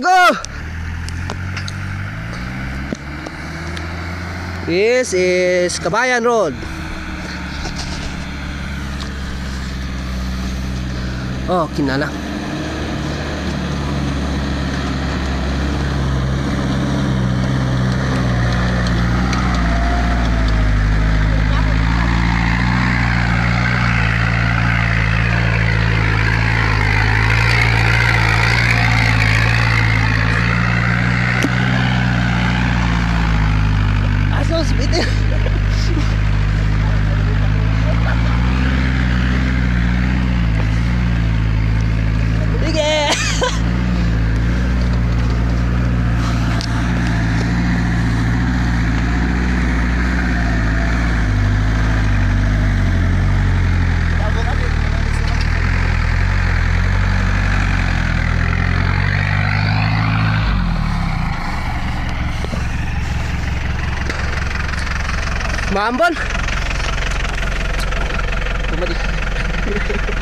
Go! This is Kabayan Road. Oh, kinala. Yunus bir de Maambon. Tumalik.